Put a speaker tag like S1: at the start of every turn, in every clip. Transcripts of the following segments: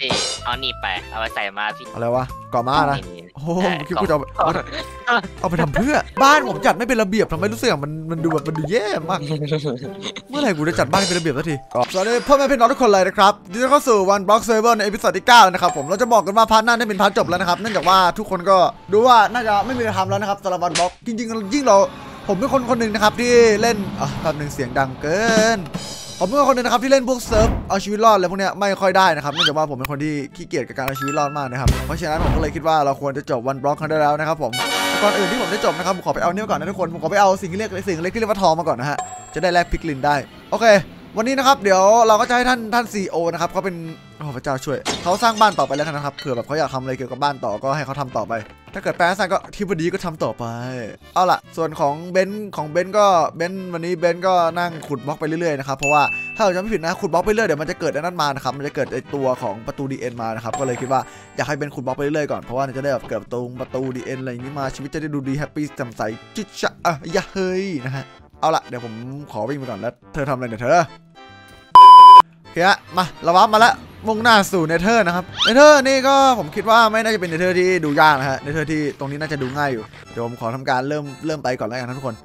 S1: พี่เอานี่ไป เอาไปใส่มาพี่
S2: อะไรวะเกราะม้านะ
S1: นี่
S2: โอ้โหคิดกูจะเอาเอาเอาไปทำเพื่อ บ้านผมจัดไม่เป็นระเบียบทำไมรู้สึกอย่างมันมันดูแบบมันดูแย่มาก เมื่อไหร่กูจะจัดบ้านให้เป็นระเบียบสักทีก็สวัสดีพ่อแม่พี่น้องทุกคนเลยนะครับยินดีต้อนรับเข้าสู่วันบล็อกเซเวอร์ในเอพิ o d ดที่9นะครับผมเราจะบอกกันว่า part หน้าได้เป็น part จบแล้วนะครับเนื่องจากว่าทุกคนก็ดูว่าน่าจะไม่มีอะไรทำแล้วนะครับสำหรับ One Block จริงๆยิ่งเราผมเป็นคนคนหนึ่งนะครับที่เล่นอะแป๊บหนึ่งเสียงดังเกิน ผมเป็นคนหนึ่งนะครับที่เล่นพวก serv เอาชีวิตรอดอะไรพวกเนี้ยไม่ค่อยได้นะครับเนื่องจากว่าผมเป็นคนที่ขี้เกียจกับการเอาชีวิตรอดมากนะครับเพราะฉะนั้นผมก็เลยคิดว่าเราควรจะจบ One Block กันได้แล้วนะครับผมก่อนอื่นที่ผมจะจบนะครับผมขอไปเอาเนี่ยก่อนนะทุกคนผมขอไปเอาสิ่งที่เรียกสิ่งเล็กที่เรียกว่าทองมาก่อนนะฮะจะได้แลก Piglin ได้โอเค วันนี้นะครับเดี๋ยวเราก็จะให้ท่านท่านซีโอนะครับเขาเป็นโอ้พระเจ้าช่วยเขาสร้างบ้านต่อไปแล้วนนะครับเผื่อแบบเขาอยากทำอะไรเกี่ยวกับบ้านต่อก็ให้เขาทำต่อไป ถ้าเกิดแปลงสร้างก็ที่พอดีก็ทำต่อไป เอาล่ะ ส่วนของเบนซ์ของเบนซ์ก็เบนซ์วันนี้เบนซ์ก็นั่งขุดบล็อกไปเรื่อยๆนะครับเพราะว่าถ้าเราจำไม่ผิดนะขุดบล็อกไปเรื่อยเดี๋ยวมันจะเกิดไอ้นั่นมานะครับมันจะเกิดไอตัวของประตู The End มานะครับก็เลยคิดว่าอยากให้เบนซ์ขุดบล็อกไปเรื่อยๆก่อนเพราะว่าจะได้แบบเกิดประตูประตู The End อะไรอย่างนี้มาชีวิตจะได้ดูดี happy แจ่มใสจิ๊ชะอะยะเฮ้ยนะฮะเอาล่ะเดี๋ยวผมขอวิ่งไปก่อนแล้วเธอทำอะไรเนี่ยเธอ เคฮะมาราวับมาล้วมุ่งหน้าสู่ Nether นะครับ Nether นี่ก็ผมคิดว่าไม่น่าจะเป็น Nether ที่ดูยากนะฮะ Nether ที่ตรงนี้น่าจะดูง่ายอยู่เดี๋ยวผมขอทำการเริ่มเริ่มไปก่อนแล้วกันทุกคน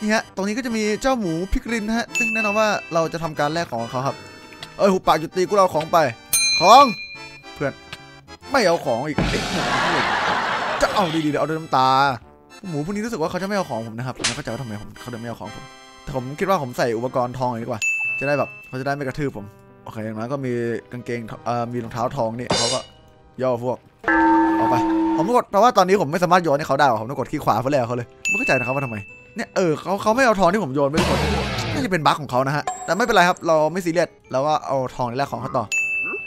S2: นี่ฮะตรงนี้ก็จะมีเจ้าหมูพิกรินนะฮะซึ่งแน่นอนว่าเราจะทำการแลกของเขาครับเอ้ยหุบปากหยุดตีกูเราของไป ของเพื่อนไม่เอาของอีกจะเอาดีๆเดี๋ยวเอาด้วยน้ำตา หมูพวกนี้รู้สึกว่าเขาจะไม่เอาของผมนะครับผมไม่เข้าใจว่าทำไมผมเขาถึงไม่เอาของผมแต่ผมคิดว่าผมใส่อุปกรณ์ทองเลยดีกว่า จะได้แบบเขาจะได้ไม่กระทืบผม โอเคอย่างน้อยก็มีกางเกงเอ่อมีรองเท้าทองนี่เขาก็ย่อพวกเอาไปผมต้องกดเพราะว่าตอนนี้ผมไม่สามารถโยนให้เขาได้หรอกผมต้องกดขี้ขวาเพื่อแล้วเขาเลยไม่เข้าใจนะครับว่าทำไมเนี่ยเออเขาเขาไม่เอาทองที่ผมโยนไม่กดน่าจะเป็นบั๊กของเขานะฮะแต่ไม่เป็นไรครับเราไม่ซีเรียสเราก็เอาทองในแรกของเขาต่อ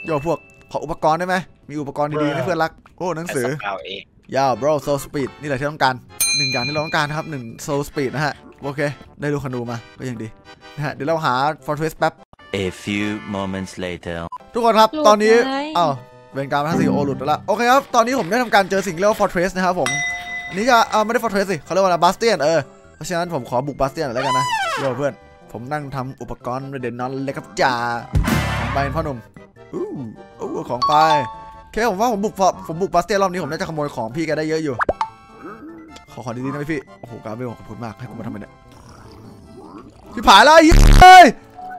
S2: โยนพวกขออุปกรณ์ได้ไหมมีอุปกรณ์ดีๆให้เพื่อนรักโอ้หนังสือ
S1: เอาเอง
S2: ยาว bro soul speed นี่แหละที่ต้องการหนึ่งอย่างที่เราต้องการนะครับหนึ่ง soul speed นะฮะโอเค ได้ดูคนูมาก็ยังดีนะฮะเดี๋ยวเราหา fortress แป๊บ
S3: A few moments later.
S2: ทุกคนครับ
S4: หลุด
S2: ตอนนี้
S4: ไหม
S2: อ้าวเวนการมาทั้งสี่โอหลุดแล้วล่ะ โอเคครับ ตอนนี้ผมได้ทำการเจอสิ่งเรียกว่า fortress นะครับผมอันนี้จะเออไม่ได้ fortress สิเขาเรียกว่าอะไร bastion เออ เพราะฉะนั้นผมขอบุก bastion หน่อยแล้วกันนะโยเพื่อน ผมนั่งทำอุปกรณ์เด่นนอนเลยครับจ่าของไปพ่อหนุ่มอู้อู้ของไปโอเคผมว่าผมบุกผมบุก bastion รอบนี้ผมน่าจะขโมยของพี่แกได้เยอะอยู่ ขอขอดีๆนะพี่ โอ้โหกราเบลขอบคุณมากให้กูมาทำไมเนี่ยชิบหายแล้วไอ้เหี้ยเฮ้ย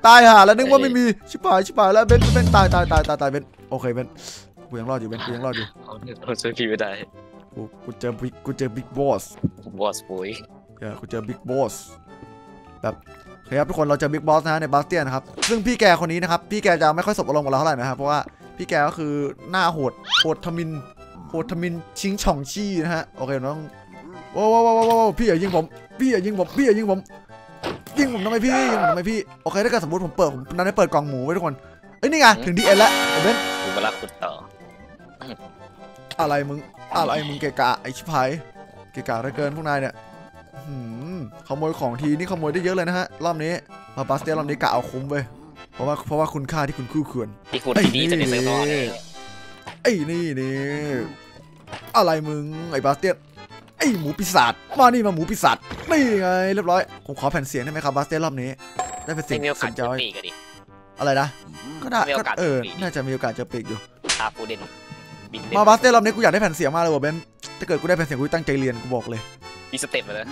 S2: ตายห่าแล้วนึกว่าไม่มีชิบหายชิบหายแล้วเบนเบนตายตายตายตายตายเบนโอเคเบนกูยังรอดอยู่เบนกูยังรอดอยู่
S1: เอาช่วยพี่ไม่ได้
S2: กูกูเจอ big กูเจอ
S1: big boss boss ปุ้ย
S2: เออกูเจอ big boss แบบโอเคครับทุกคนเราเจอ big boss นะฮะใน Bastion นะครับซึ่งพี่แกคนนี้นะครับพี่แกจะไม่ค่อยสบอารมณ์กับเราเท่าไหร่นะครับเพราะว่าพี่แกก็คือหน้าโหดโหดทมิฬโหดทมิฬชิงช่องชี่นะฮะโอเคน้องโว้วโว้วโว้วโว้วพี่อย่ายิงผมพี่อย่ายิงผมพี่อย่ายิงผม ยิงผมทำไมพี่ยิงผมทำไมพี่โอเคถ้าเกิดสมมติผมเปิดผมนั้นได้เปิดกล่องหมูไว้ทุกคนเอ้ยนี่ไงถึง The End แล้วเห็นไหม
S1: กูมาลักขุดต่อ
S2: อะไรมึงอะไรมึงเกะกะไอชิบหายเกะกะเหลือเกินพวกนายเนี่ยหืมขโมยของทีนี่ขโมยได้เยอะเลยนะฮะรอบนี้มา Bastion รอบนี้กะเอาคุ้มเว้ยเพราะว่าเพราะว่าคุณค่าที่คุณคู่ควร
S1: ที่ขุดที่นี่จะเป็นเซิร์ฟนอนเอง
S2: ไอ้นี่นี่อะไรมึงไอ้บาสเตียน ไอ้หมูปีศาจมานี่มาหมูปีศาจนี่ไงเรียบร้อยผมขอแผ่นเสียงได้ไหมครับบาสเตียนรอบนี้ ได้เป็นเสีย
S1: ไม่
S2: ง
S1: มีโอกา
S2: สั
S1: ส
S2: ญ
S1: เจ
S2: จ
S1: อ
S2: อย
S1: ปีกันดิ
S2: อะไรนะก็ได้
S1: มีโอ
S2: ก็
S1: กาส
S2: เออ
S1: เจอปีก
S2: น่าจะมีโอกาสเจอปีกอยู่
S1: พาปูเด่นบินเด่น
S2: มาบาสเตียนรอบนี้กูอยากได้แผ่นเสียงมากเลยว่ะเบนถ้าเกิดกูได้แผ่นเสียงกูตั้งใจเรียนกูบอกเลย
S1: มีสเต็ปมาเลย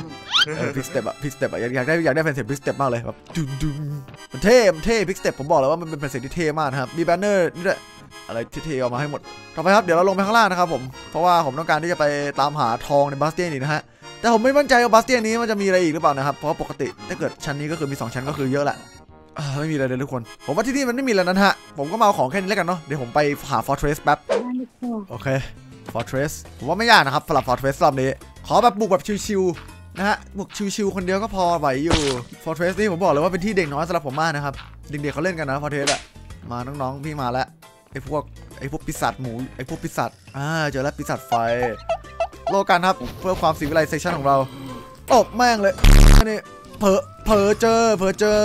S2: เออพิกสเต็ปอะพิกสเต็ปอะอยากอยากได้อยากได้แผ่นเสียงพิกสเต็ปมากเลยแบบดึงดึงมันเท่มันเท่พิกสเต็ปผมบอกเลยว่ามันเป็นแผ่นเสียงที่เท่มากนะครับมีแบนเนอร์นี่ด้วย อะไรที่เท่ๆเอามาให้หมด ต่อไปครับเดี๋ยวเราลงไปข้างล่างนะครับผมเพราะว่าผมต้องการที่จะไปตามหาทองในบาสเตียนอีกนะฮะแต่ผมไม่มั่นใจว่าบาสเตียนนี้มันจะมีอะไรอีกหรือเปล่านะครับเพราะปกติถ้าเกิดชั้นนี้ก็คือมี 2 ชั้นก็คือเยอะแหละไม่มีอะไรเลยทุกคน ผมว่าที่นี่มันไม่มีแล้วนั้นฮะ ผมก็มาเอาของแค่นี้แล้วกันเนาะ เดี๋ยวผมไปหา Fortress แป๊บ โอเค Fortress ผมว่าไม่ยากนะครับสำหรับ Fortress รอบนี้ ขอแบบบุกแบบชิวๆนะฮะ บุกชิวๆคนเดียวก็พอไหวอยู่ Fortress นี่ผมบอกเลยว่าเป็นที่เด็กน้อยสำหรับผมมากนะครับ เด็กๆเขาเล่นกันนะ Fortress อะมาน้องๆพี่มาแล้ว ไอพวกไอพวกปีศาจหมูไอพวกปีศาจอ่าเจอแล้วปีศาจไฟ โลกันครับเพื่อความ civilization ของเราตบแม่งเลยอันนี้เพ้อเพ้อเจ้อเพ้อเจ้อ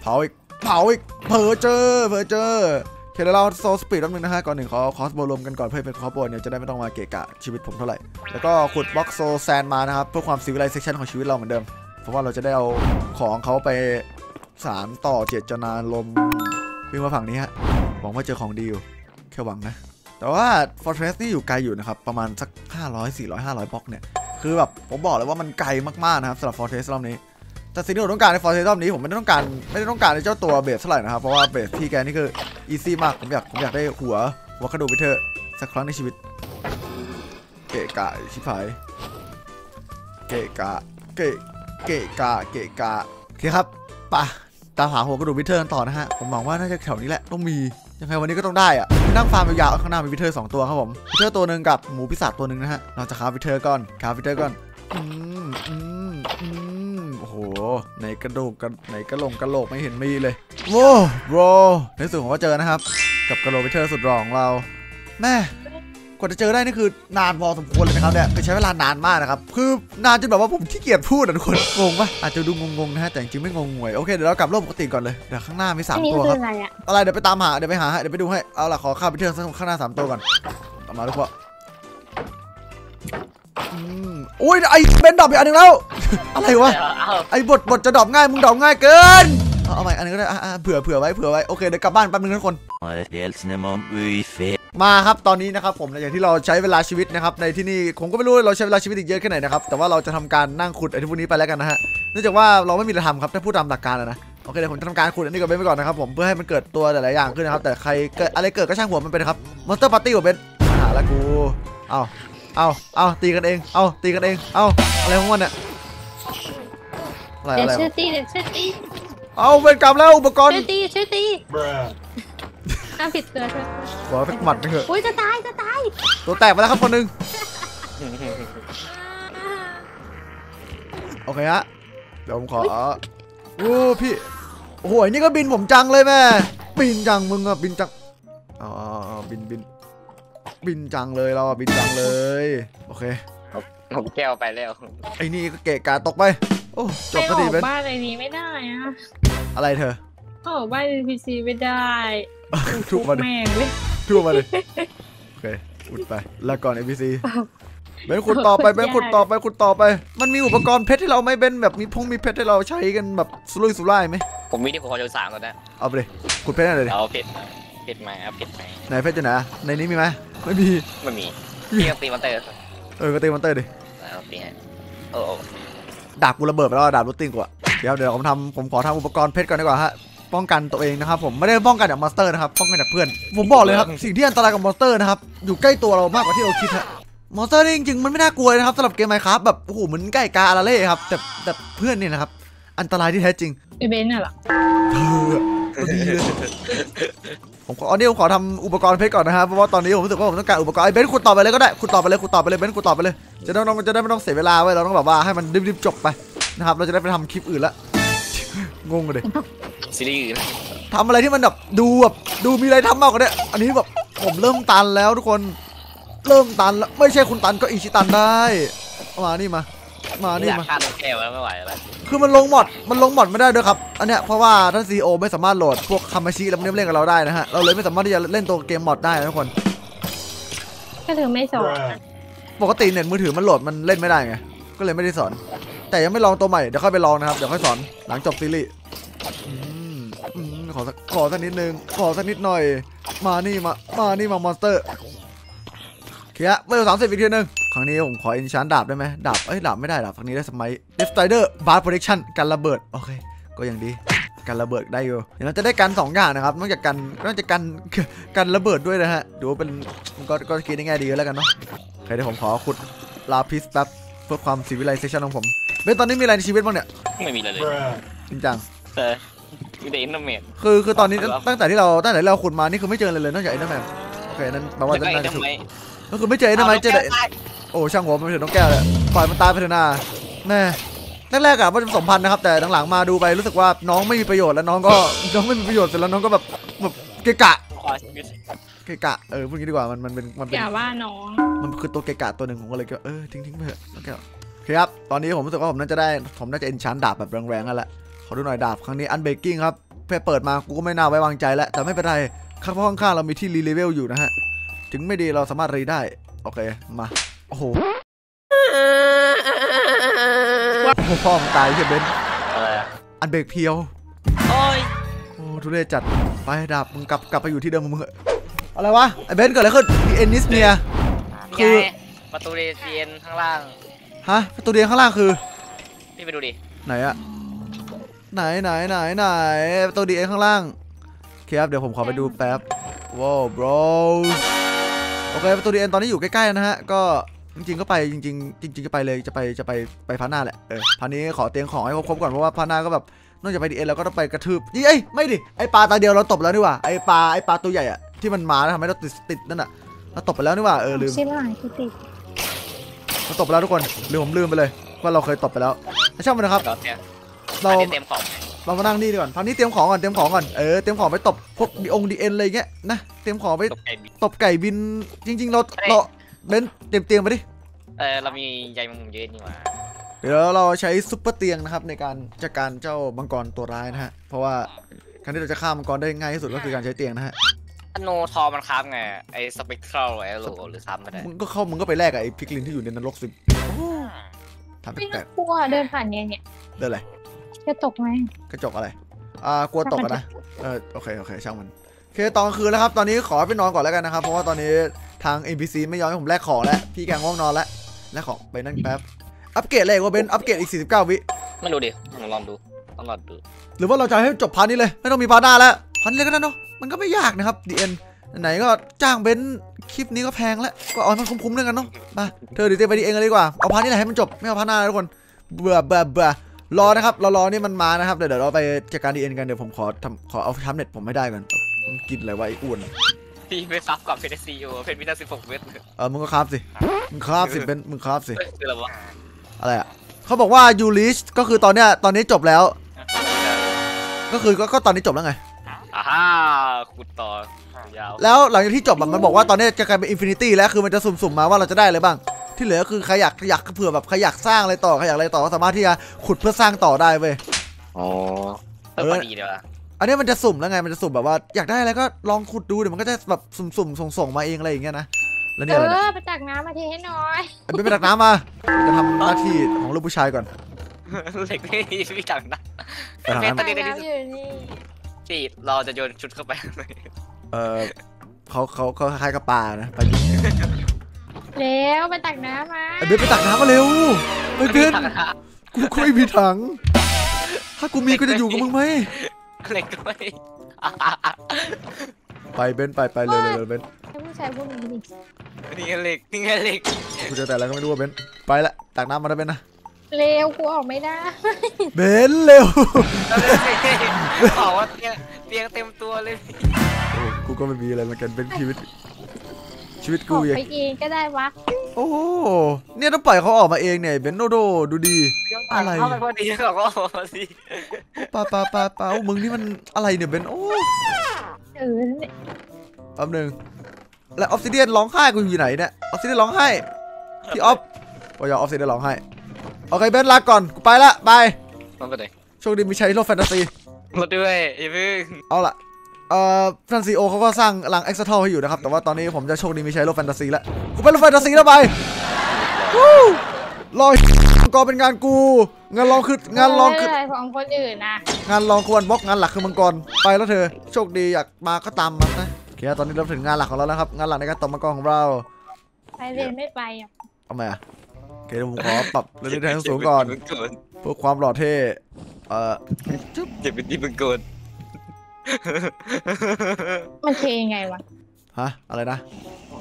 S2: เผาอีกเผาอีกเพ้อเจ้อเพ้อเจ้อโอเคเดี๋ยวเรา Soul Speed แป๊บนึงนะฮะก่อนหนึ่งขอ crossbow รวมกันก่อนเพื่อเป็น crossbow เนี่ยจะได้ไม่ต้องมาเกะกะชีวิตผมเท่าไหร่ แล้วก็ขุดบล็อก soul sand มานะครับเพื่อความ civilization ของชีวิตเราเหมือนเดิม เพราะว่าเราจะได้เอาของเขาไปสารต่อเจตจนารมวิ่งมาฝั่งนี้ฮะ หวังว่าเจอของดีอยู่แค่หวังนะ แต่ว่า Fortress นี่อยู่ไกลอยู่นะครับ ประมาณสัก 500 400 500บล็อกเนี่ย คือแบบผมบอกเลยว่ามันไกลมากๆนะครับสำหรับ Fortress รอบนี้ แต่สิ่งที่ผมต้องการใน Fortress รอบนี้ผมไม่ได้ต้องการไม่ได้ต้องการในเจ้าตัวเบสเท่าไหร่นะครับ เพราะว่าเบสที่แกนี่คือ easy มาก ผมอยากผมอยากได้หัวหัวกระดูกไปเถอะสักครั้งในชีวิต เกะกะชิบหายเกะกะเกะเกะกะเกะกะโอเคครับป่ะตามหาหัวกระดูก Wither กันต่อนะฮะ ผมหวังว่าน่าจะแถวนี้แหละ ต้องมี ยังไงวันนี้ก็ต้องได้อะนั่งฟาร์มยาวๆข้างหน้ามี Wither สองตัวครับผม Wither ตัวหนึ่งกับหมูปีศาจตัวหนึ่งนะฮะเราจะฆ่า Wither ก่อนฆ่า Wither ก่อนอืมอืมอืมโอ้โหไหนกระดูกกันไหนกระโหลงกระโหลกไม่เห็นมีเลยโว้โรในสุดผมก็เจอนะครับ กับกะโหลก Wither สุดหล่อของเราแม่ กว่าจะเจอได้นี่คือนานพอสมควรเลยนะครับเนี่ยคือใช้เวลานานมากนะครับ คือนานจนแบบว่าผมขี้เกียจพูดอะทุกคนงงปะอาจจะดูงงๆนะฮะแต่จริงๆไม่งงงวยโอเคเดี๋ยวเรากลับโลกปกติก่อนเลยเดี๋ยวข้างหน้ามีสาม
S4: อันนี้
S2: ตัว
S4: คื
S2: ค
S4: อ
S2: รับ
S4: อะไรอะ
S2: อะไรเดี๋ยวไปตามหาเดี๋ยวไปหาให้เดี๋ยวไปดูให้เอาล่ะขอข้าวไปเที่ยวข้างหน้าสามตัวก่อนเอามาลูกพ่ออืมอุ้ยไอ้เบน drop อีกอันหนึงแล้ว อะไรวะ
S1: เอ้า
S2: ไอ้บทบทจะ drop ง่ายมึง drop ง่ายเกิน เอาเอาใหม่อันนึงก็ได้อะอะเผื่อเผื่อไว้เผื่อไว้โอเคเดี๋ยวกลับบ้านแป๊บนึงทุกคน
S3: Helsinemo Uife.
S2: มาครับตอนนี้นะครับผมอย่างที่เราใช้เวลาชีวิตนะครับในที่นี่ผมก็ไม่รู้ว่าเราใช้เวลาชีวิตอีกเยอะแค่ไหนนะครับแต่ว่าเราจะทำการนั่งขุดไอ้ที่พวกนี้ไปแล้วกันนะฮะเนื่องจากว่าเราไม่มีอะไรทำครับถ้าพูดตามหลักการอะนะโอเคเดี๋ยวผมจะทำการขุดอันนี้กับเบนไปก่อนนะครับผมเพื่อให้มันเกิดตัวหลายๆอย่างขึ้นนะครับแต่ใครเกิดอะไรเกิดก็ช่างหัวมันไปนะครับมอนสเตอร์ปาร์ตี้กับเบนหาแล้วกูเอาเอาเอาตีกันเองเอาตีกันเองเอาอะไรของมันเนี่ยอะไร
S4: เดี๋ย
S2: อะ
S4: ว
S2: ไร
S4: ช่วยตีเดี๋ยวช่วยตี
S2: เอาเวรกรรมแล้วอุปกรณ์
S4: ช่วยตีช่วยตีห้ามผิดตัวช่วย
S2: หัวสักหมัดหนึงเถอะ
S4: อุ้ยจะตายจะตาย
S2: ตัวแตกไปแล้วครับคนหนึงโอเคฮะเดี๋ยวผมขอโอ้พี่โอ้โหไอ้นี่ก็บินผมจังเลยแม่บินจังมึงอะบินจังอ๋อบินบินบินจังเลยเราอะบินจังเลยโอเค
S1: ผมแก้วไปแล้ว
S2: ไอ้นี่ก็เกะกาตกไปโอ้จบ
S4: ไม่
S2: สัก
S4: อ
S2: ที
S4: อก
S2: เป็น
S4: บ้านอะไรนี้ไม่ได้อะ
S2: อะไรเธอ
S4: ออกบ้าน NPC ไม่ได้
S2: ทุบมาดิ
S4: แม่งเลย
S2: ทั่วมาเลยโอเคอุดไปแล้วก่อน NPC เบนขุดต่อไปเบนขุดต่อไปขุดต่อไป มันมีอุปกรณ์เพชรที่เราไม่เบนแบบมีพงมีเพชรให้เราใช้กันแบบสุรุ่ยสุร่ายไหม
S1: ผมมีที่ผมขอจนสามแล้วนะ
S2: เอาไปเลยขุดเพชรหน่อยดิ
S1: เอาเพชรเพชรมาเอาเพชรมา
S2: ไหนเพชรอยู่ไหนอะในนี้มีไหมไม่มี
S1: ไม่มีพี่ก็ตี monster เอ
S2: อก็ตี monster ดิ
S1: เอาตีให้โอ้โอ้
S2: ดาบกูระเบิดไปแล้วอะดาบ Looting กูอะ เดี๋ยวเดี๋ยวผมทำผมขอทำอุปกรณ์เพชรก่อนดีกว่าฮะป้องกันตัวเองนะครับผมไม่ได้ป้องกันจาก monster นะครับป้องกันจากเพื่อน ผมบอกเลยครับสิ่งที่อันตรายกับ monster นะครับอยู่ใกล้ตัวเรามากกว่าที่เราคิดฮะ monster นี่จริงๆมันไม่น่ากลัวเลยนะครับสำหรับเกม Minecraft แบบโอ้โหเหมือนไก่กาอาราเล่ครับแต่แต่เพื่อนเนี่ยนะครับอันตรายที่แท้จริง
S4: ไอเบนน่ะเหรอ
S2: เธอตัวดีเลยผมขออันนี้ผมขอทำอุปกรณ์เพชรก่อนนะครับเพราะว่าตอนนี้ผมรู้สึกว่าผมต้องการอุปกรณ์ไอ้เบนซ์ขุดต่อไปเลยก็ได้ขุดต่อไปเลยขุดต่อไปเลยเบนซ์ขุดต่อไปเลยจะได้ไม่ต้องจะได้ไม่ต้องเสียเวลาไว้ยเราต้องแบบว่าให้มันรีบๆจบไป นะครับ เราจะได้ไปทำคลิปอื่นละ งงเลย
S1: ซีรีส์อื่น
S2: ทำอะไรที่มันแบบดูแบบดูมีอะไรทำมากกว่านี้อันนี้แบบผมเริ่มตันแล้วทุกคน เริ่มตันแล้วไม่ใช่คุณตันก็อิชิตันได้ มานี่มา มา
S1: ไม่
S2: นี่
S1: อยาก
S2: มา
S1: ฆ่าตัวแก้วแล้วไม่ไหวแล้ว
S2: คือมันลงหมดมันลงหมดไม่ได้ด้วยครับ อันเนี้ยเพราะว่าท่านซีโอไม่สามารถโหลดพวกคามาชิแล้วมันเล่นกับเราได้นะฮะ เราเลยไม่สามารถที่จะเล่นตัวเกมมอดได้นะทุกคน
S4: ก็เธอไม่สอน
S2: ปกติเน็ตมือถือมันโหลดมันเล่นไม่ได้ไง ก็เลยไม่ได้สอน แต่ยังไม่ลองตัวใหม่เดี๋ยวค่อยไปลองนะครับเดี๋ยวค่อยสอนหลังจบซีรีส์ขอสักขอสักนิดนึงขอสักนิดหน่อย มานี่มามานี่มามอนสเตอร์เคียเวลสามสิบอีกทีนึงครั้งนี้ผมขออินชานดาบได้ไหมดาบเอ้ยดาบไม่ได้ดาบครั้งนี้ได้สมัยเดฟสไตเดอร์บาร์โปรเทคชั่นกันระเบิดโอเคก็ยังดีกันระเบิดได้อยู่เดี๋ยวเราจะได้กันสองอย่างนะครับนอกจากกันนอกจากกันกันระเบิดด้วยนะฮะดูว่าเป็นก็ก็คิดได้ง่ายดีแล้วกันเนาะโอเคเดี๋ยวผมขอขุดลาพิสแป๊บเพื่อความซีวิไลเซชันของผม เบนตอนนี้มีอะไรในชีวิตบ้างเนี่ย
S1: ไม่มีอะไรเลย
S2: จริงจัง
S1: เออมีแต่อินเตอร์เมด
S2: คือคือตอนนี้
S1: ครับ
S2: ตั้งแต่ที่เราตั้งแต่ที่เราขุดมานี่คือไม่เจอเลยเลยนอกจากเอ็นเดอร์แมนโอเคนั้นแปลว่า
S1: แล้วก็
S2: น่า
S1: อินเต
S2: จะ
S1: อ
S2: ถูก
S1: ร์เมด
S2: ก็คือไม่เจอ Enderman เจอแต่โอ้ช่างหัวมันไม่ถึงน้องแก้วเลยปล่อยมันตายไปเถอะนาแม่แรกๆอะว่าจะผสมพันธุ์นะครับแต่หลังๆมาดูไปรู้สึกว่าน้องไม่มีประโยชน์แล้วน้องก็น้องไม่มีประโยชน์เสร็จแล้วน้องก็แบบแบบเกะกะ
S1: ขอชีวิต
S2: เกะกะเออพูดงี้ดีกว่ามันมันเป็นมันเป็น
S4: อย่าว่าน้อง
S2: มันคือตัวเกะกะตัวหนึ่งผมก็เลยคิดว่าเออทิ้งทิ้งไปเถอะแล้วก็โอเคครับ ตอนนี้ผมรู้สึกว่าผมน่าจะได้ ผมน่าจะ enchant ดาบแบบแรงๆนั่นแหละ ขอดูหน่อยดาบครั้งนี้ Unbreaking ครับเพื่อเปิดมากูก็ไม่น่าไว้วางใจแล้ว แต่ไม่เป็นไร ข้างเพราะข้างๆเรามีที่รีเลเวลอยู่นะฮะ ถึงไม่ดีเราสามารถรีได้ โอเค มา โอ้โหโอ้โหพ่อมงตายใช่เบน
S1: อะไรอะ
S2: อันเบรกเพียว
S1: โอ้ย
S2: โอ้ทุเรศจัด ไปดาบมึงกลับกลับไปอยู่ที่เดิมของมึงเถอะอะไรวะไอ้เบนซ์เกิดอะไรขึ้นดีเอ็นนิสเนียคื
S1: คือ
S2: อ
S1: ประตูเรียนข้างล่าง
S2: ฮะประตูเดียนข้างล่างคือ
S1: พี่ไปดูดิ
S2: ไหนอะไหนไหนไหนไหนประตู The End ข้างล่างโอเคครับเดี๋ยวผมขอไปดูแป๊บว้าว bro โอเคประตู The End ตอนนี้อยู่ใกล้ๆนะฮะก็จริงๆก็ไปจริง ๆ จริงๆจะไปเลยจะไปจะไปไป part หน้าแหละเออ part นี้ขอเตรียมของให้ครบๆก่อนเพราะว่า part หน้าก็แบบนอกจากไป The End เราก็ต้องไปกระทืบนี่เอ้ยไม่ดิไอปลาตาเดียวเราตบแล้วนี่หว่าไอปลาไอปลาตัวใหญ่อะที่มันมาแล้วทำให้เราติดติดนั่นอะเราตบไปแล้วนี่หว่าเออลืม
S4: ชิลายคือติด
S2: เราตบไปแล้วทุกคนลืมผมลืมไปเลยว่าเราเคยตบไปแล้วแต่ช่างมันนะครับ
S1: เราเนี่ย
S2: เรา
S1: อันนี้เตรียมของ
S2: เรามานั่งนี่ดีก่อนทางนี้เตรียมของก่อนเตรียมของก่อนเออเตรียมของไปตบพวกดีอง The End อะไรเงี้ยนะเตรียมของไป
S1: ตกใจบิน
S2: ตบไก่บินจริง ๆ เราเราเบนซ์เตรียมเตียงไปดิ
S1: เออเรามีใยแมงมุมเยอะนี่หว่า
S2: เดี๋ยวเราใช้ซุปเปอร์เตียงนะครับในการจัดการเจ้ามังกรตัวร้ายนะฮะเพราะว่าการที่เราจะฆ่ามังกรได้ง่ายที่สุดก็คือการใช้เตียงนะฮะ
S1: อัน โนทอมันค้ำไง ไอ้ Spectral Arrow หรือค้ำไม่ได้
S2: มึงก็เข้ามึงก็ไปแลกกับไอ้ Piglin ที่อยู่ในนรกสิทำ
S4: ไม่
S2: แปล
S4: น่ากกลัวเดินผ่านเนี่ยเนี่ย
S2: ๆเดินอะไร
S4: จะตกไหม
S2: กระจกอะไร อ่ากลัวตกอะนะ เออโอเคโอเคช่างมันโอเคตอนกลางคืนแล้วครับ ตอนนี้ขอไปนอนก่อนแล้วกันนะครับ เพราะว่าตอนนี้ทาง NPC ไม่ยอมให้ผมแลกของแล้ว พี่แกง่วงนอนแล้วแลกของไปนั่งแป๊บ อัปเกรดอะไรอีกว่าเบนอัปเกรดอีก 49 วิ
S1: ไม่รู้ดิลองลองดูต้องลองดู
S2: หรือว่าเราจะให้จบ part นี้เลย ไม่ต้องมี part หน้าแล้วพาร์ทนี้เลยก็ได้เนาะ มันก็ไม่ยากนะครับดีเอ็นไหนๆก็จ้างเบนซ์คลิปนี้ก็แพงแล้ว ก็เอาให้มันคุ้มๆด้วยกันเนาะมาเธอเดี๋ยวเตรียมไปดีเอ็นกันดีกว่า เอาพาร์ทนี้แหละให้มันจบ ไม่เอาพาร์ทหน้าแล้วทุกคน เบื่อเบื่อเบื่อรอนะครับรอรอนี่มันมานะครับ เดี๋ยวเดี๋ยวเราไปจัดการดีเอ็นกัน เดี๋ยวผมขอทำขอเอาทำเน็ตผมให้ได้ก่อนมันกินอะไรวะไอ้อ้วน
S1: พี่ไปซับกับเพนซีโอเพนวินาสิบหกเมตร
S2: เออ มึงก็คราฟสิ มึงคราฟสิเบนซ์มึงคราฟสิ
S1: เฮ้ยคืออะไรวะ
S2: อะไรอะเขาบอกว่ายูริชก็คือตอนเนี้ยตอนนี้จบแล้ว ก็คือก็ก็ตอนนี้จบแล้วไง
S1: อ่าฮ่าขุดต่อยาว
S2: แล้วหลังจากที่จบอะมันบอกว่าตอนนี้จะกลายเป็น infinity แล้วคือมันจะสุ่มๆมาว่าเราจะได้อะไรบ้าง ที่เหลือคือใครอยากอยากเผื่อแบบใครอยากสร้างอะไรต่อใครอยากอะไรต่อก็สามารถที่จะขุดเพื่อสร้างต่อได้เว้ย
S1: อ๋อเออพอดีเดี๋ยวอะ
S2: อันนี้มันจะสุ่มแล้วไงมันจะสุ่มแบบว่าอยากได้อะไรก็ลองขุดดูเดี๋ยวมันก็จะแบบสุ่มๆส่งๆมาเองอะไรอย่างเงี้ยนะแล้ว
S4: เอ
S2: เนี่ยอะไรเนี่ย
S4: อไปตักน้ำมาเทให้หน่อย
S2: ไอ้เบนไปตักน้ำมาจะทำหน้าที่ของลูกผู้ชายก่อน
S1: เหล็กไม่มีพี่จังนะ
S2: ไปทางนั้น
S1: ประเด็นในที่
S4: น้ำ
S1: สุด
S4: อยู่นี่
S1: พี่เราจะโยนชุดเข้าไป
S2: เออเขาเขาเขาคล้ายๆกับปลานะไปดิ
S4: เร็วไปตักน้ำมา
S2: ไอ้เบนไปตักน้ำมาเร็วไอ้เบนกูก็ไม่มีถัง ถ้ากูมีก็จะอยู่กับมึงไหม
S1: เหล็กด้วย
S2: ไปเบนไปไปเลยเลยเลยเบน
S4: ให้ผู้ชายพูดอย่างนี้ดิ
S1: นี่ไงเหล็กนี่ไงเหล็ก
S2: กูเจอแต่อะไรก็ไม่รู้ว่าเบนไปละตักน้ำมาได้เบนนะ
S4: เร็วกูออกไม่ได้
S2: เบนเร็ว
S1: บอกว่าเตียงเตียงเต็มตัวเลย
S2: โอ้กูก็ไม่มีอะไรเหมือนกันเป็นชีวิต ชีวิต
S4: อ
S2: กู
S4: อก
S2: อย่าง
S4: ไปเองก็ได้วะ
S2: โอ้โหเนี่ยต้องปล่อยเขาออกมาเองเนี่ยเบนโนโดดูดีอะไร
S1: เข้าไปพอดีเขาก็พอดี
S2: ปาปาปาปามึงนี่มันอะไรเนี่ยเบนโอ้
S4: เออนั่นแหละ
S2: แป๊บหนึงแล้วออฟซิเดียนร้องไห้กูอยู่ไหนเนี่ยออฟซิเดียนร้องไห้พี่ออฟโอ้ยออฟซิเดียนร้องไห้ โอเคเบนลาก่อนกูไปละบาย
S1: มันไปไหน
S2: โชคดีมีใช้โลกแฟนตาซี
S1: รถด้วยอย่าเพิ่ง
S2: เอาล่ะเอ่อแฟนซีโอเขาก็สร้างรังเอ็กซ์เทลให้อยู่นะครับ แต่ว่าตอนนี้ผมจะโชคดีมีใช้โลกแฟนตาซีแล้วกูเป็นโลกแฟนตาซีแล้วไปวู้รอยมังกรเป็นงานกู งานรองคืองานรองคือ
S4: เอะไรของคนอื่นนะ
S2: งานรองควรบล็อกงานหลักคือมังกรไปแล้วเธอ โชคดีอยากมาก็ตามมานะโอเคตอนนี้เราถึงงานหลักของเราแล้วครับ งานหลักในการตบมังกรของเรา
S4: ไปเรียนไม่ไปอะ
S2: เอาไหมอะโอ เคเดี๋ยวผมขอปรับเรื่องที่สูงก่อนเพื่อความหล่อเท่เอ่อ
S1: เจ็บเป็นที่มึงโกน
S4: มันเทยังไงวะ
S2: ฮะอะไรนะ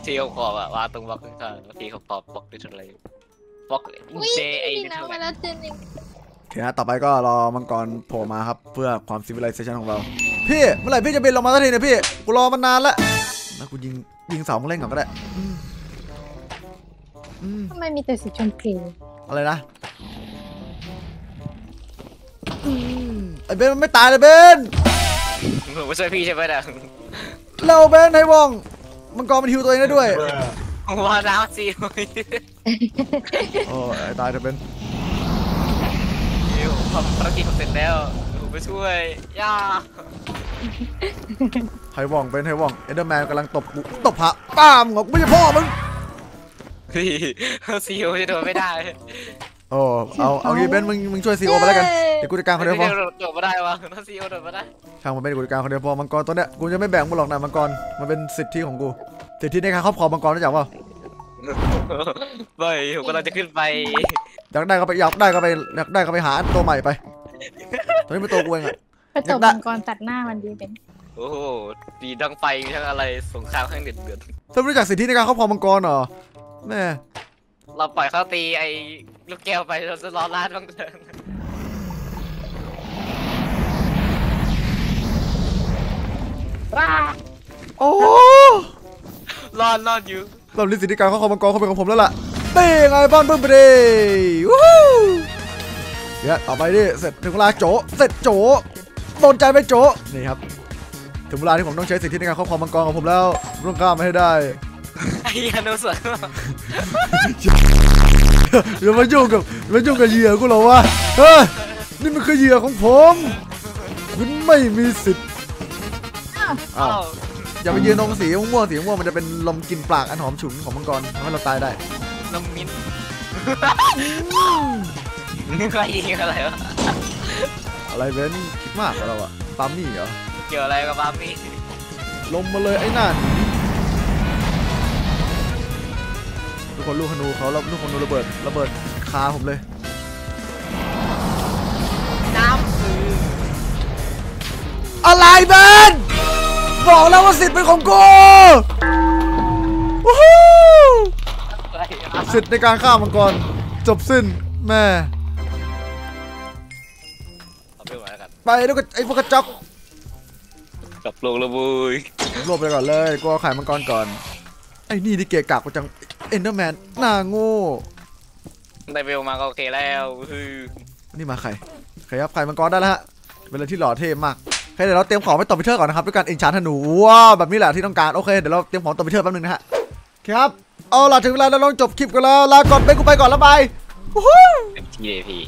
S1: ที่เขาขอบอะวางตรงบล็อกข้างๆที่เขาขอบบล็อกด้วยอะไรบล็อก
S4: อุ้ย
S1: เจไอ
S4: ดีนะมาแล้วเจนหนึ่ง
S2: โอเคฮะต่อไปก็รอมังกรโผล่มาครับ เพื่อความซิวิลิเซชันของเรา พี่ เมื่อไหร่พี่จะบินลงมาสักทีเนี่ยพี่ กูรอมานานแล้วนะกูยิงยิงเสามึงเล่นก่อนก็ได้ อืมอืม
S4: ทำไมมีแต่สีชมพู
S2: อะไรนะอืมไอ้เบนมันไม่ตายเลยเบน
S1: มึงไม่ช่วยพี่ใช่ไหมเนี่ย
S2: เราเบนให้ว่อง มังกรมันฮิวตัวเองได้ด้วย
S1: ว่าน้ำซี
S2: โอ้ยตายเถอะเบน
S1: ฮิวทำภารกิจผมเสร็จแล้วผมไปช่วยย่า
S2: ให้ว่องเบนให้ว่องเอเดอร์แมนกำลังตบกูตบพระป้ามงอกไม่ใช่พ่อมึง
S1: พี่ซีโอจะโดนไม่ได้
S2: โอ้เอาเอางี้เบนซ์มึงมึงช่วยซีโอไปแล้วกันเดี๋ยวกูจัดการคนเดียวพอ
S1: โดดมาได้วะถ้าซีโอโดดมาได้
S2: ช่างมันเป็นกูจัดการคนเดียวพอมังกรตัวเนี้ยกูจะไม่แบ่งมึงหรอกนะมังกรมันเป็นสิทธิของกูสิทธิในการครอบครองมังกรรู้จักเปล่า
S1: ไม่ผมกำลังจะขึ้นไป
S2: อยากได้ก็ไปอยากได้ก็ไปอยากได้ก็ไปหาตัวใหม่ไปตอนนี้เป็นตัวกูเองอะ
S4: ไปตบมังกรตัดหน้ามันดีเป็น
S1: โอ้โหมีทั้งไฟมีทั้งอะไรสงครามข้างเดือดเดือด
S2: เธอไม่รู้จักสิทธิในการครอบครองมังกรเหรอ แม่
S1: เราปล่อยเขาตีไอ้ลูกแก้วไปเราจะรอร้านบ้างเถอะ
S2: โอ้
S1: รอดรอดอยู่
S2: เราลิสิทธิการครอบครองมังกรเขาเป็นของผมแล้วล่ะเป้ไงบ้านเบิ้มไปดิวู้ฮู้เดี๋ยวต่อไปดิเสร็จถึงเวลาโจะเสร็จโจะโดนใจไปโจะนี่ครับถึงเวลาที่ผมต้องใช้สิทธิในการครอบครองมังกรของผมแล้วผมต้องกล้ามาให้ได้
S1: ไอ้ยานุสวน
S2: อย่ามายุ่งกับอย่ามายุ่งกับเหยื่อกูเหรอวะเฮ้ยนี่มันคือเหยื่อของผมคุณไม่มีสิทธิ์อ้าว
S1: อ้าว
S2: อย่าไปยืนตรงสีม่วงๆสีม่วงมันจะเป็นลมกลินปากอันหอมฉุนของมังกรทำให้เราตายได้
S1: น้ำมิ้นใครยิงอะไรวะ
S2: อะไรเว้นคิดมากกว่าเราอะปามี่เหรอ
S1: เกี่ยวอะไรกับบาร์มี่
S2: ลงมาเลยไอ้นั่น ทุกคนลูกธนูเขาแล้วลูกธนูระเบิดระเบิดคาผมเลย
S1: น้ำคือ
S2: อะไรเบนบอกแล้วว่าสิทธิ์เป็นของกูวู้ฮู้
S1: อะไรอะ
S2: สิทธิ์ในการฆ่ามังกรจบสิ้นแม่
S1: เอาไปไว้แล้วกัน
S2: ไปแล้วก็ไอ้พวกกระจอก
S1: กลับลงและบุย
S2: รวบไปก่อนเลยกูเอาไข่มังกรก่อนไอ้นี่ที่เกะกะกูจัง Enderman หน้าโง่
S1: ได้เวลมาก็โอเคแล้วคือ
S2: นี่มาไข่ไข่ครับไข่มังกรได้แล้วฮะเป็นอะไรที่หล่อเท่มากโอเคเดี๋ยวเราเตรียมของไปต่อ Wither ก่อนนะครับด้วยการ enchant ธนูว้าวแบบนี้แหละที่ต้องการโอเคเดี๋ยวเราเตรียมของต่อ Wither แป๊บนึงนะฮะโอเคครับเอาล่ะถึงเวลาเราต้องจบคลิปกันแล้วลาก่อนไปกูไปก่อนแล้วบายวู้ฮู้
S1: เป็น TP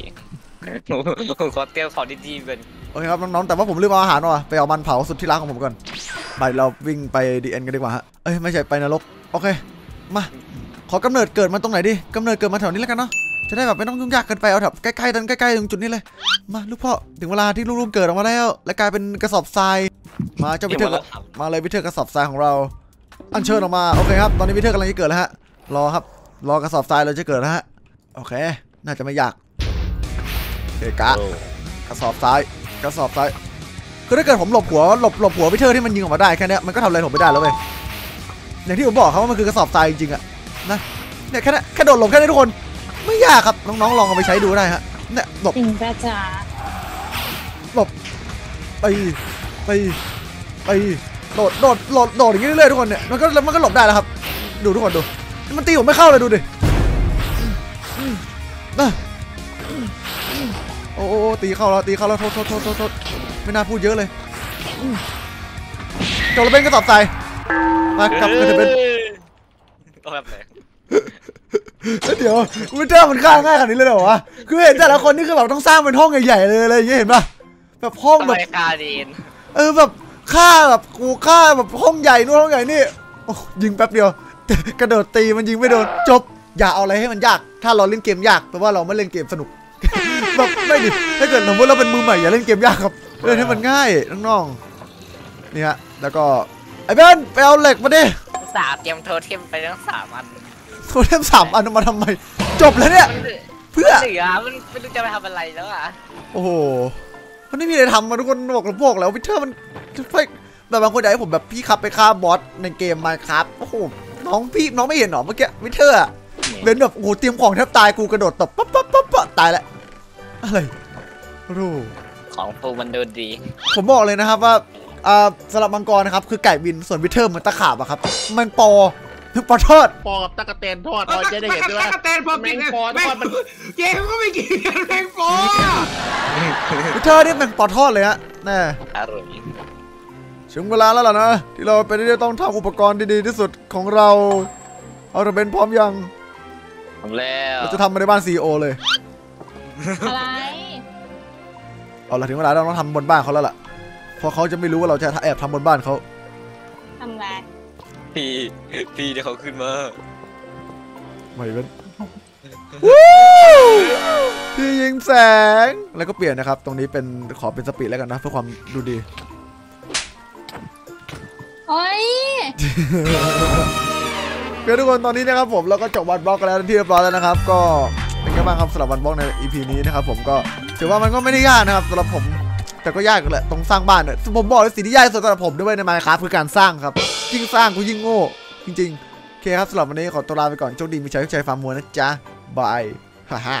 S1: ผมขอเตรียมของดีๆเป็น
S2: โอเคครับน้องๆแต่ว่าผมลืมเอาอาหารว่ะไปเอามันเผาสุดที่รักของผมก่อนไปเราวิ่งไป The End กันดีกว่าฮะเอ้ยไม่ใช่ไปนรกโอเคมา ขอกำเนิดเกิดมาตรงไหนดิกำเนิดเกิดมาแถวนี้แล้วกันเนาะจะได้แบบไม่ต้องยุ่งยากเกินไปเอาแบบใกล้ๆตรงใกล้ๆตรงจุดนี้เลยมาลูกพ่อถึงเวลาที่ลูกๆเกิดออกมาแล้ว และกลายเป็นกระสอบทรายมาเจ้า Wither มาเลย Wither กระสอบทรายของเรา อัญเชิญออกมาโอเคครับตอนนี้ Wither กำลังจะเกิดแล้วฮะรอครับรอกระสอบทรายเราจะเกิดแล้วฮะโอเค น่าจะไม่ยากเกะกะกระสอบทรายกระสอบทรายคือถ้าเกิดผมหลบหัวหลบหลบหัววิเทอร์ที่มันยิงออกมาได้แค่เนี้ยมันก็ทำอะไรผมไม่ได้แล้วเว้ยอย่างที่ผมบอกครับว่ามันคือกระสอบทรายจริงๆอะ นะเนี่ยแค่นี้แค่โดดหลบแค่นี้ทุกคน ไม่ยากครับน้องๆลองเอาไปใช้ดูได้ฮะเนี่ยหลบ
S4: จริงพระจ๋า
S2: ไปไปไปโดดโดดโดดโดดอย่างนี้เรื่อยๆทุกคนเนี่ยมันก็มันก็หลบได้แล้วครับ ดูทุกคนดู มันตีผมไม่เข้าเลยดูดิอืมนะโอ้โอ้โอ้ตีเข้าแล้วตีเข้าแล้วโทษโทษโทษโทษโทษไม่น่าพูดเยอะเลยอืมจบแล้วเป็นกระสอบทรายมากลับกันจะเป็น
S1: ก็แบบไหน
S2: เดี๋ยววิเทอร์มันฆ่าง่ายขนาดนี้เลยเหรอวะ คือเห็นแต่ละคนนี่คือแบบต้องสร้างเป็นห้องใหญ่ๆเลยอะไรอย่างเงี้ยเห็นปะแบบห้อง
S1: ทำ
S2: แบ
S1: ไม
S2: บ
S1: คาดีน
S2: เออแบบฆ่าแบบกูฆ่าแบบห้องใหญ่นู่นห้องใหญ่นี่โอ้ยิงแป๊บเดียว กระโดดตีมันยิงไม่โดนจบ อย่าเอาอะไรให้มันยาก ถ้าเราเล่นเกมยากแปลว่าเราไม่เล่นเกมสนุกแบบไม่ดิถ้าเกิดสมมติเราเป็นมือใหม่อย่าเล่นเกมยากครับเล่นให้มันง่ายน้องๆนี่ฮะแล้วก็ไอ้เบนไปเอาเหล็กมาดิ
S1: สาเตรียมโทเทมไปทั้งสามอัน
S2: โทรเทมสามอันเอามาทำไม จบแล้วเนี่ย
S1: มันเหลือ
S2: เพื่อ
S1: เหลือมันไม่รู้จะไปทำอะไรแล้วอะ
S2: โอ้โห มันไม่มีอะไรทำมาทุกคนบอกแล้วบอกแล้ว Wither มันไม่แบบบางคนอยากให้ผมแบบพี่ขับไปฆ่าบอสในเกมมาครับโอ้โหน้องพี่น้องไม่เห็นหรอเมื่อกี้วิเทอร์อะเบนแบบโอ้โหเตรียมของแทบตายกูกระโดดตบปั๊บปั๊บปั๊บปั๊บตายแล้วอะไรรู้
S1: ของฟูมันดูดี
S2: ผมบอกเลยนะครับว่าอ่าสำหรับมังกรนะครับคือไก่บินส่วนวิเทอร์เหมือนตะขาบอะครับมันปอ ปอทอด
S5: ปอกับตะกะแตนทอดเราจะได้เห็นด้วยว่า
S6: ตะกะแตนพอ
S5: แม
S6: กิน
S5: งปอทอดมัน
S6: เกมก็ไม่กินกันแมงปอ
S2: วิเทอร์นี่มันปอทอดเลยฮะแน่
S1: อร่อย
S2: ถึงเวลาแล้วล่ะนะ ที่เราเป็นที่ต้องทำอุปกรณ์ดีๆที่สุดของเรา เอาระเบนพร้อมยัง
S1: ทำแล้ว
S2: เราจะทำมาในบ้านซีโอเลย
S4: อะไร
S2: เอาละถึงเวลาเราต้องทำบนบ้านเขาแล้วล่ะเพราะเขาจะไม่รู้ว่าเราจะแอบทำบนบ้านเขา
S4: ทำไร
S1: พี่พี่เดี๋ยวเขาขึ้นมา
S2: ไม่เป็นที่ยิงแสงแล้วก็เปลี่ยนนะครับ ตรงนี้เป็นขอเป็นสปีดแล้วกันนะ เพื่อความดูดี
S4: โอ้ย
S2: โอเคทุกคนตอนนี้นะครับผมเราก็จบวันบล็อกกันแล้วเป็นที่เรียบร้อยแล้วนะครับ ก็เป็นไงบ้างครับสำหรับวันบล็อกใน EP นี้นะครับผมก็ถือว่ามันก็ไม่ได้ยากนะครับสำหรับผม แต่ก็ยากแหละตรงสร้างบ้านเนี่ยผมบอกเลยสิ่งที่ยากที่สุดสำหรับผมด้วยในมายครับคือการสร้างครับยิ่งสร้างกูยิ่งโง่จริงๆโอเคครับสำหรับวันนี้ขอตัวลาไปก่อนโชคดีมีชัยโชคชัยฟาร์มมัวนะจ๊ะบายฮ่าฮ่า